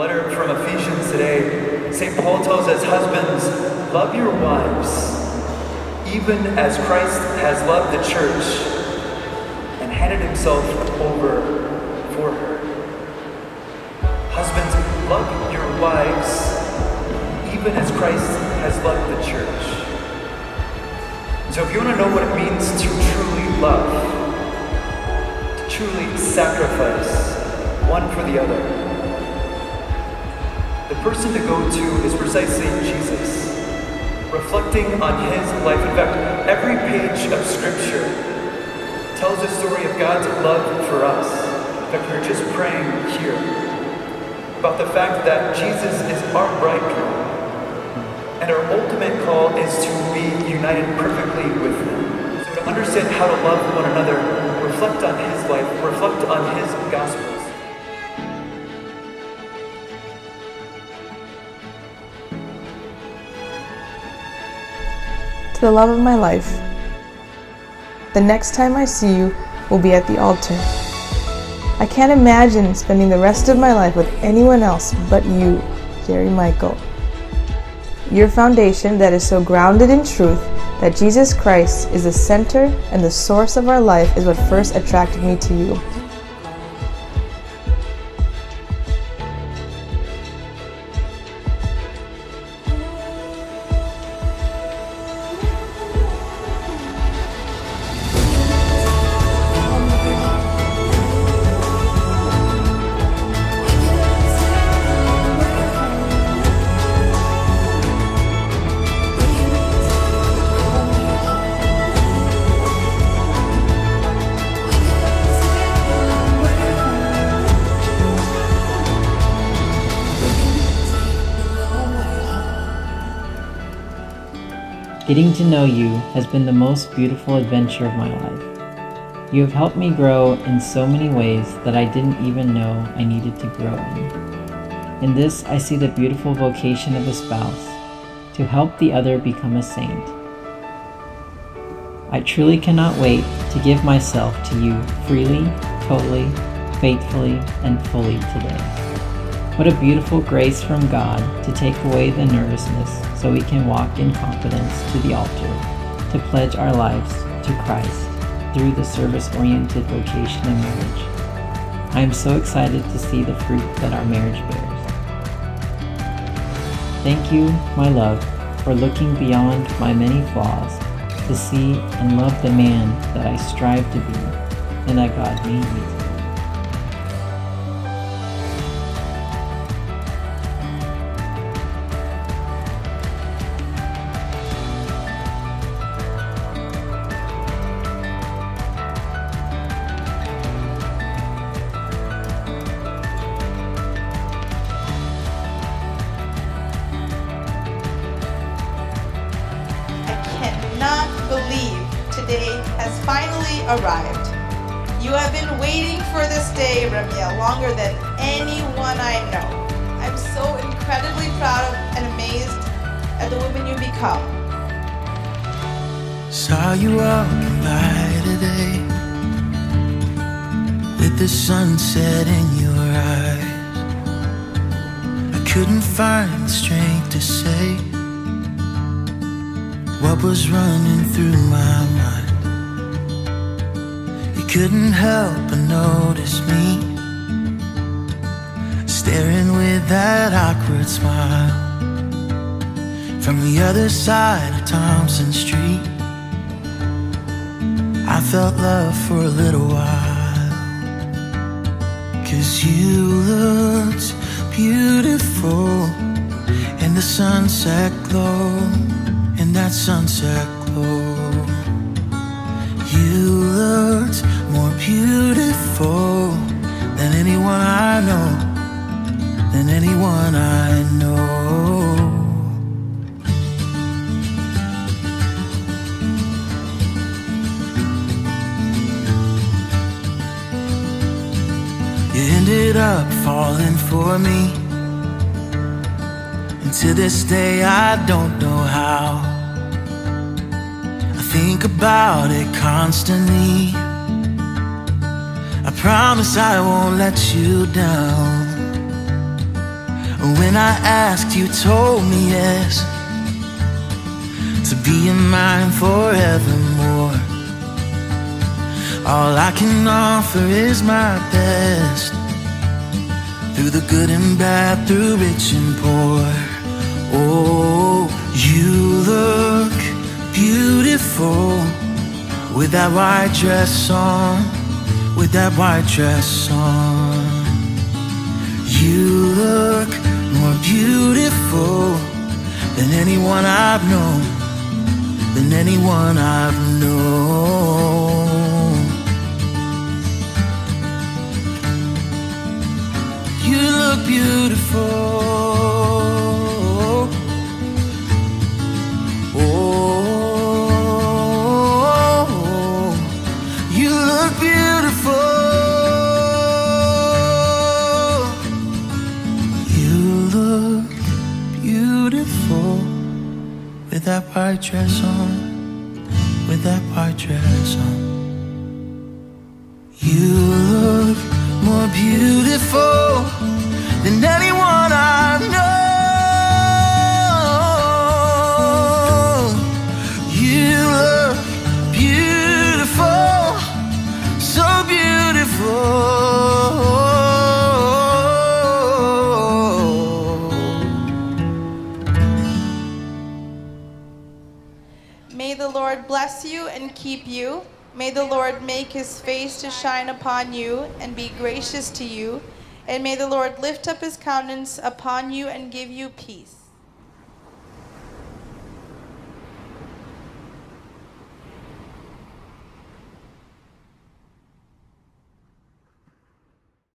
letter from Ephesians today, St. Paul tells us, Husbands, love your wives, even as Christ has loved the church and handed himself over for her. Husbands, love your wives, even as Christ has loved the church. So if you want to know what it means to truly love, to truly sacrifice one for the other, the person to go to is precisely Jesus, reflecting on his life. In fact, every page of Scripture tells the story of God's love for us. In fact, we are just praying here about the fact that Jesus is our bridegroom, and our ultimate call is to be united perfectly with him. So to understand how to love one another, reflect on his life, reflect on his gospel. To the love of my life. The next time I see you will be at the altar. I can't imagine spending the rest of my life with anyone else but you, Jerry Michael. Your foundation that is so grounded in truth that Jesus Christ is the center and the source of our life is what first attracted me to you. Getting to know you has been the most beautiful adventure of my life. You have helped me grow in so many ways that I didn't even know I needed to grow in. In this, I see the beautiful vocation of a spouse to help the other become a saint. I truly cannot wait to give myself to you freely, totally, faithfully, and fully today. What a beautiful grace from God to take away the nervousness so we can walk in confidence to the altar, to pledge our lives to Christ through the service-oriented vocation of marriage. I am so excited to see the fruit that our marriage bears. Thank you, my love, for looking beyond my many flaws to see and love the man that I strive to be and that God made me arrived. You have been waiting for this day, Remyia, longer than anyone I know. I'm so incredibly proud of and amazed at the woman you become. Saw you walking by today with the sunset in your eyes. I couldn't find the strength to say what was running through my mind. Couldn't help but notice me staring with that awkward smile from the other side of Thompson Street. I felt love for a little while. Cause you looked beautiful in the sunset glow in that sunset glow. Ended up falling for me. And to this day, I don't know how I think about it constantly. I promise I won't let you down. When I asked, you told me yes. To be in mine forevermore. All I can offer is my best. Through the good and bad, through rich and poor. Oh, you look beautiful with that white dress on, with that white dress on. You look more beautiful than anyone I've known, than anyone I've known. Look beautiful. Oh, you look beautiful. You look beautiful with that white dress on, with that white dress on. You look more beautiful than anyone I know. You look beautiful, so beautiful. May the Lord bless you and keep you. May the Lord make his face to shine upon you and be gracious to you. And may the Lord lift up his countenance upon you and give you peace.